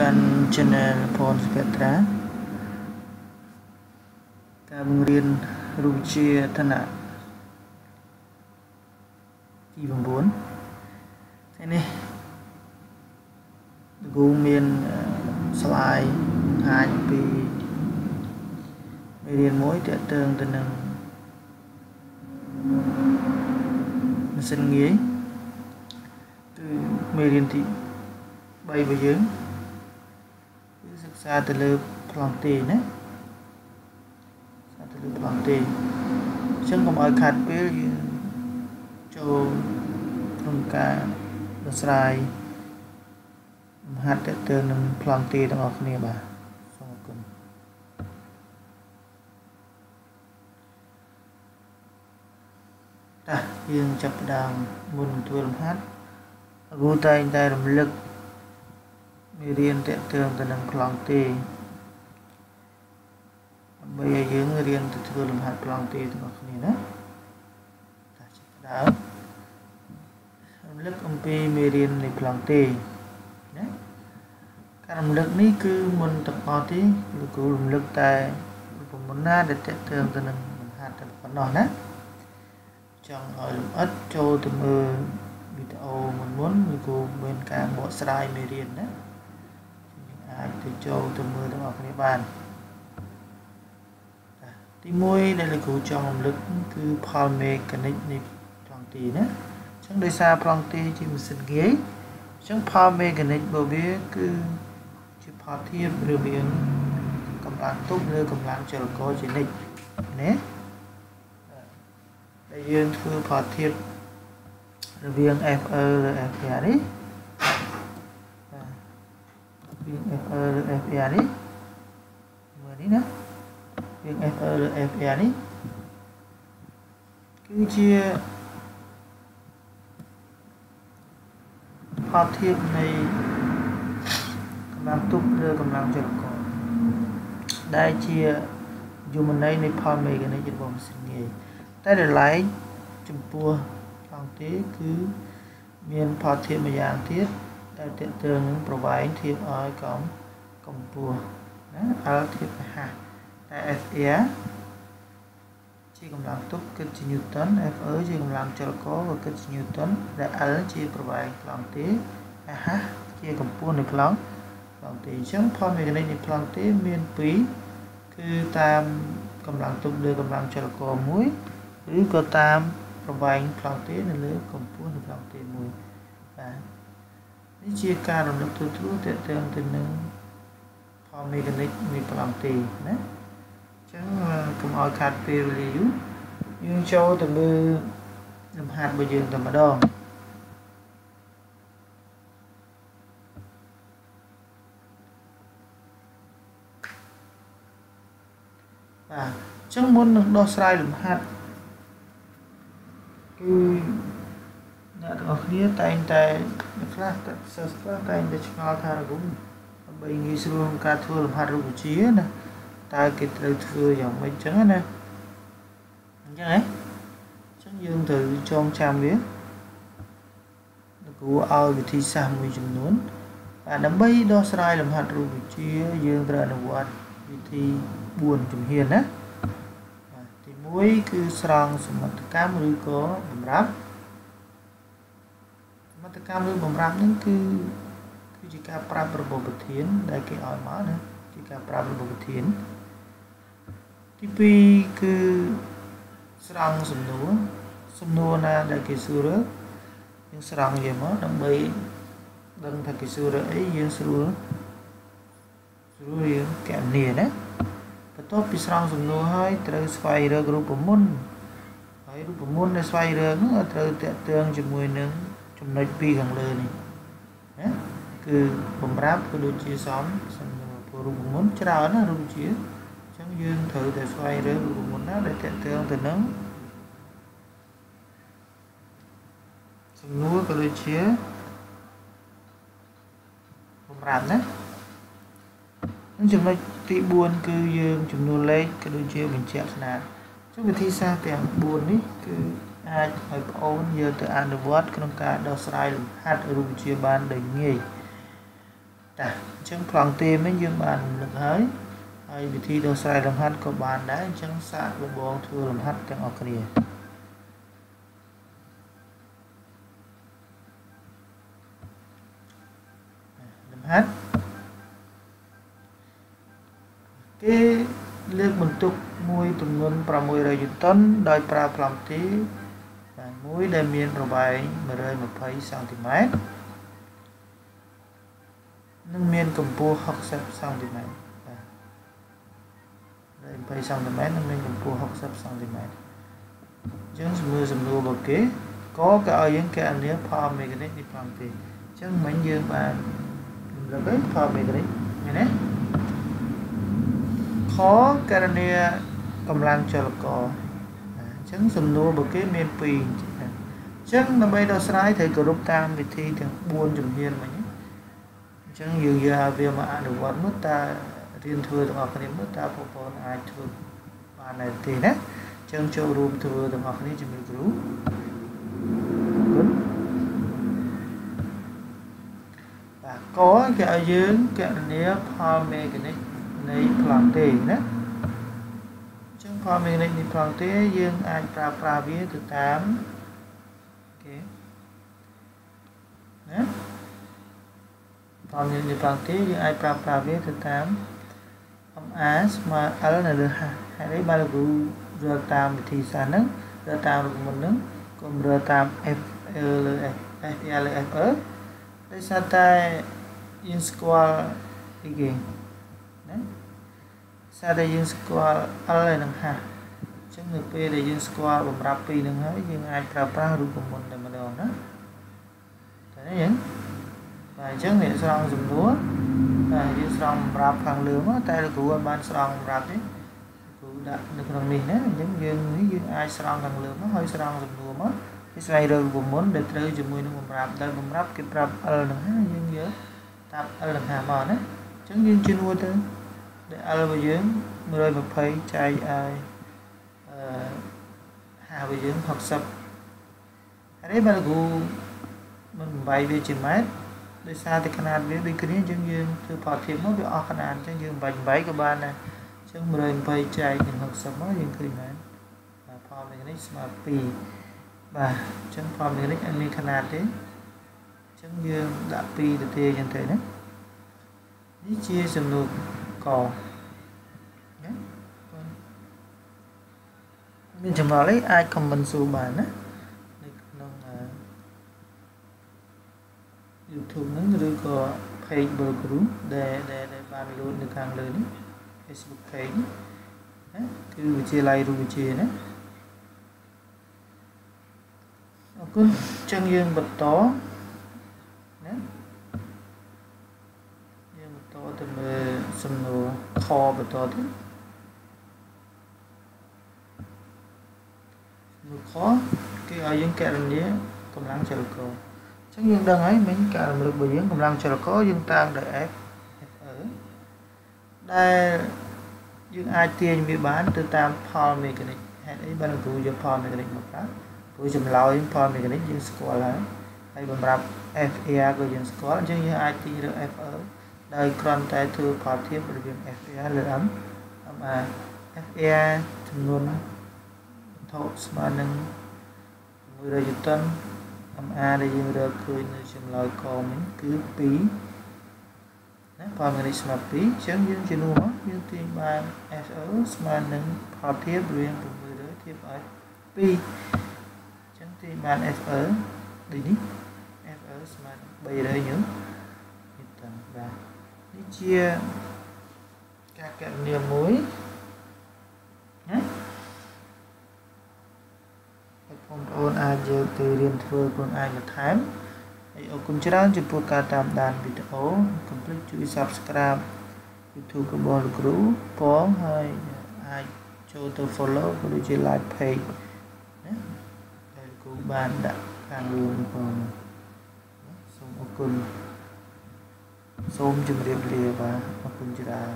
កាន់ Channel ផនសុភត្រាការបង្រៀនរូបវិទ្យាឋានៈទី9ថ្ងៃនេះលោកគ្រូមានស្លាយបង្ហាញពីមេរៀនមួយទាក់ទងទៅនឹងម៉ាស៊ីនងាយគឺមេរៀនទី3របស់យើងគឺ សិក្សាទៅលើប្លង់ទេណាសិក្សាទៅលើប្លង់ទេអញ្ចឹងកុំឲ្យខាត់ពេលយើងចូលក្នុងការដោះស្រាយមហាត់តើទៅនឹងប្លង់ទេទាំងអស់គ្នាបាទសូមអរគុណតាយើងចាប់ផ្ដើមមុនធ្វើលំហាត់គ្រូតែងតែរំលឹក មេរៀនតេតើងទៅនឹងប្លង់ទេដើម្បីឲ្យយើងរៀនទៅធ្វើលំហាត់ប្លង់ទេទាំងអស់គ្នាណាតាចាប់ផ្ដើមរំលឹកអំពីមេរៀននៃប្លង់ទេណាការរំលឹកនេះគឺមុនទាំងអស់ទេលោកគ្រូរំលឹកតែរូបមន្តណាដែលតេតើងទៅនឹងលំហាត់តែប៉ុណ្ណោះណាចង់ឲ្យលម្អិតចូលទៅមើលវីដេអូមុនមុនគឺគូមានការបកស្រាយមេរៀនណាយើង អាចទៅចូលទៅមើលទាំងអស់គ្នាបានទី1ដែលលោកគ្រូចង់រំលឹកគឺផលមេកានិកនៃប្លង់ទីណាអញ្ចឹងដោយសារប្លង់ទីជាម៉ាស៊ីនងាយអញ្ចឹងផលមេកានិករបស់វាគឺជាផលធៀបរវាងកម្លាំងទប់ឬកម្លាំងចលករជានិច្ចណាដែលយើងធ្វើផលធៀបរវាង FE ឬ FPR នេះ បាទរវាង FE ឬ FPR នេះមើលនេះណារវាង FE ឬ FPR នេះគឺជាផលធៀបនៃកម្លាំងទប់ឬកម្លាំងចលករដែលជាយមន័យនៃផលមេកានិករបស់ម៉ាស៊ីនងាយតែដែលឡែកចំពោះអង្គទេគឺមានផលធៀបមួយយ៉ាងទៀត ដែលតេតើនឹងប្រវែងធៀបឲ្យកំកម្ពស់ណា L ធៀបទៅហាតែ FA ជាកម្លាំងទប់គិតជា Newton FE ជាកម្លាំងចលករក៏គិតជា Newton ដែល L ជាប្រវែងប្លង់ទេហើយហាជាកម្ពស់នៃប្លង់ប្លង់ទេអញ្ចឹងផលមេកានិកនៃប្លង់ទេមាន2គឺតាមកម្លាំងទប់លើកម្លាំងចលករមួយឬក៏តាមប្រវែងប្លង់ទេនៅលើកម្ពស់នៃប្លង់ទេមួយបាទ នេះជាការរំលឹកទូទៅតេតើទៅនឹងផលមេកានិកនៃប្លង់ទេណាអញ្ចឹងកុំឲ្យខាត់ពេលវេលាយូរយើងចូលទៅមើលលំហាត់របស់យើងតែម្ដងបាទអញ្ចឹងមុននឹងដោះស្រាយលំហាត់គឺ អ្នកទាំងអស់គ្នាតែងតែអ្នកខ្លះសិស្សខ្លះតែងតែឆ្ងល់ថារគុំដើម្បីងាយស្រួលក្នុងការធ្វើលំហាត់រូបវិទ្យាណាតើគេត្រូវធ្វើយ៉ាងម៉េចចឹងណាអញ្ចឹងហ៎អញ្ចឹងយើងត្រូវចងចាំវាលោកគ្រូឲ្យវិធីសាស្ត្រមួយចំនួនបាទដើម្បីដោះស្រាយលំហាត់រូបវិទ្យាយើងត្រូវអនុវត្តវិធី4ជំហានណា1គឺស្រង់សមិទ្ធកម្មឬក៏បំរាប់ សមិទ្ធកម្មឬបំរាប់ហ្នឹងគឺគឺជាការប្រាប់របបប្រធាន ដែលគេឲ្យមកណាជាការប្រាប់របបប្រធានទី2គឺស្រង់សំណួរសំណួរណាដែលគេសួរយើងស្រង់យកមកដើម្បីដឹងថាគេសួរអីយើងស្រួលស្រួលយើងកែមនាណាបន្ទាប់ពីស្រង់សំណួរហើយត្រូវស្វែងរករូបមន្តហើយរូបមន្តដែលស្វែងរកនោះត្រូវតាក់ទងជាមួយនឹង ចំណុច2ខាងលើនេះណាគឺបំរាប់ក៏ដូចជាសំសំពរូបមុនច្រើនណារូបជាអញ្ចឹងយើងត្រូវតែស្វែងរករូបមុនណាដែលតេតើងទៅនឹងសំណួរក៏ដូចជាបំរាប់ណាចំណុចទី4គឺយើងចំនួនលេខក៏ដូចជាបញ្ជាក់ស្នាមចុះវិធីសាស្ត្រទាំង4នេះគឺ អាចឲ្យបងអូនយកទៅអនុវត្តក្នុងការដោះស្រាយលំហាត់រូបវិទ្យាបានដោយងាយតាអញ្ចឹងប្លង់ទេមិញយើងបានរំលឹកហើយហើយវិធីដោះស្រាយលំហាត់ក៏បានដែរអញ្ចឹងសាកលបងធ្វើលំហាត់ទាំងអស់គ្នាលំហាត់គេលើកបន្ទុកមួយចំនួន600យូតុនដោយប្រើប្លង់ទីបាទ មួយដែលមានប្រវែង120សង់ទីម៉ែត្រនិងមានកម្ពស់60សង់ទីម៉ែត្របាទ120សង់ទីម៉ែត្រនិងមានកម្ពស់60សង់ទីម៉ែត្រអញ្ចឹងសំណួរសំណួររបស់គេក៏គេឲ្យយើងកណនាផលមេកានិកនេះផងទេអញ្ចឹងមិញយើងបានរំលឹកហើយផលមេកានិកឃើញទេខករណីកម្លាំងចលករអញ្ចឹងសំណួររបស់គេមាន2 អញ្ចឹងដើម្បីដោះស្រាយត្រូវគោរពតាមវិធីទាំង4ជំហានមិញអញ្ចឹងយើងយកឲ្យវាមកអនុវត្តមើលតើរៀនធ្វើទាំងអស់គ្នាមើលតើបងប្អូនអាចធ្វើបានដែរទេណាអញ្ចឹងចូលរួមធ្វើទាំងអស់គ្នាជាមួយគ្រូគុណបាទកគេឲ្យយើងកណនាផលមេកានិកនៃប្លង់ទេណាចឹងផលមេកានិកនៃប្លង់ទេយើងអាចប្រើប្រាស់វាទៅតាម គេណាផលមេកានិកនៃប្លង់ទេយើងអាចប្រើប្រាស់វាទៅតាម MA ស្មើ L នៅលើហើយនេះបើលោកគ្រូរើតាមវិធីសាស្ត្រហ្នឹងរើតាមរូបមន្តហ្នឹងកុំរើតាម F L លើ F F L លើ F E ដោយសារតែយើងស្គាល់អីគេណាសារតែយើងស្គាល់ L ហើយនឹងហាអញ្ចឹងនៅពេលដែលយើងស្គាល់បំរាប់ពីរនឹងហើយយើងអាចប្រើប្រាស់រូបមន្តតែម្ដងណាតែនេះយើងបាទអញ្ចឹងអ្នកស្រង់សំណួរបាទយើងស្រង់បំរាប់ខាងលើមកតែលោកគ្រូអត់បានស្រង់បំរាប់ទេគ្រូដាក់នៅក្នុងនេះណាអញ្ចឹងយើងនេះយើងអាចស្រង់ខាងលើមកហើយស្រង់សំណួរមកគេស្វែងរករូបមន្តដែលត្រូវជាមួយនឹងបំរាប់ដែលបំរាប់គេប្រាប់ L នឹងហាយើងយកតាម L នឹងហាមកណាអញ្ចឹងយើងជំនួសទៅដែល L របស់យើង120ចែកឲ្យអឺហា របស់យើង60ហើយបើគ្រូមិនបំបីវាជាម៉ែត្រដោយសារតែຂະຫນາດវាដូចគ្នាអញ្ចឹងយើងធ្វើផលធៀបមកវាអស់ຂະຫນາດអញ្ចឹងយើងបំបីក៏បានដែរអញ្ចឹង120ចែកនឹង60មកយើងឃើញមែនបាទផលមេកានិកស្មើ2បាទអញ្ចឹងផលមេកានិកអត់មានຂະຫນາດទេអញ្ចឹងយើងដាក់2ទៅទេអញ្ចឹងទៅណានេះជាសំណួរក មានចំណុចអីអាច comment សួរបានណានៅក្នុង YouTube ហ្នឹងឬក៏ page Bird Group ដែលដែលបានលូតនៅខាងលើនេះ Facebook page ណាគឺវិទ្យាល័យរូបវិទ្យាណាអរគុណចឹងយើងបន្តណាយើងបន្តទៅមើលសំណួរខបន្តទៀតសំណួរ ខគេឲ្យយើងកណនាកម្លាំងចលករអញ្ចឹងយើងដឹងហើយមិញការរំលឹករបស់យើងកម្លាំងចលករយើងតាំងដោយ F FE ដែលយើងអាចទាញវាបានទៅតាមផលមេកានិកហេតុអីបានគ្រូយកផលមេកានិកមកប្រើព្រោះចម្លើយផលមេកានិកយើងស្គាល់ហើយហើយបំរាប់ FR ក៏យើងស្គាល់អញ្ចឹងយើងអាចទាញរើ FE ដោយគ្រាន់តែធ្វើផលធៀបរវាង FR លើ M MA FR ចំនួន វត្ថុស្មើនឹង100យូតុន MA ដែលយើងរកឃើញនៅចម្លើយកមិញគឺ2ណាផលមេកានិកស្មើ2អញ្ចឹងយើងជំនួសមកយើងទាញបាន SO ស្មើនឹងផលធៀបរវាង600ធៀបឲ្យ2អញ្ចឹងទាញបាន FE ដូចនេះ FE ស្មើនឹង300ញូតនបាទនេះជាការកណនាមួយណាបងប្អូន អាចយកទៅរៀនធ្វើខ្លួនឯងបន្ថែមហើយអរគុណច្រើនចំពោះការតាមដានវីដេអូកុំភ្លេចជួយ Subscribe YouTube របស់លោកគ្រូផងហើយអាចចូលទៅ follow ក៏ដូចជា like page ណាដែលលោកគ្រូបានដាក់ខាងលើនេះផងសូមអរគុណសូមជម្រាបលាបាទអរគុណច្រើន